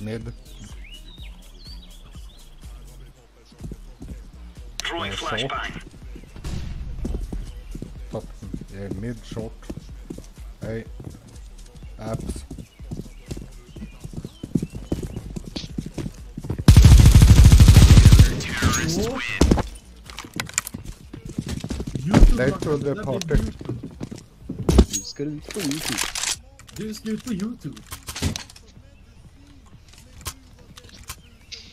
Mid. Throwing Uh, flashbang. Top. Yeah, mid, short. A. Apps. YouTube Late to the det blir party. YouTube. Nu ska du ut på Youtube. Du ska ut på YouTube.